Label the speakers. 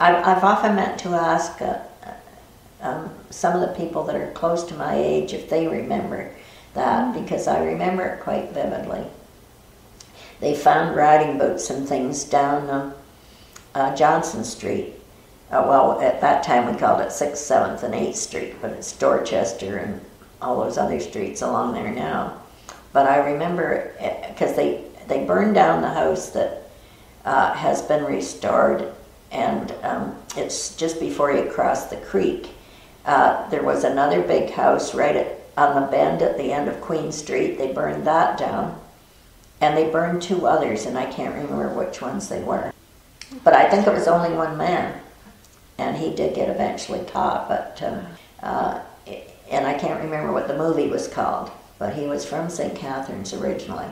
Speaker 1: I've, I've often meant to ask uh, um, some of the people that are close to my age if they remember that because I remember it quite vividly. They found riding boots and things down uh, uh, Johnson Street. Uh, well, at that time we called it 6th, 7th, and 8th Street, but it's Dorchester and all those other streets along there now. But I remember because they, they burned down the house that uh, has been restored, and um, it's just before you cross the creek. Uh, there was another big house right at, on the bend at the end of Queen Street. They burned that down, and they burned two others, and I can't remember which ones they were. But I think it was only one man, and he did get eventually caught. But uh, uh, and I can't remember what the movie was called, but he was from St. Catharines originally.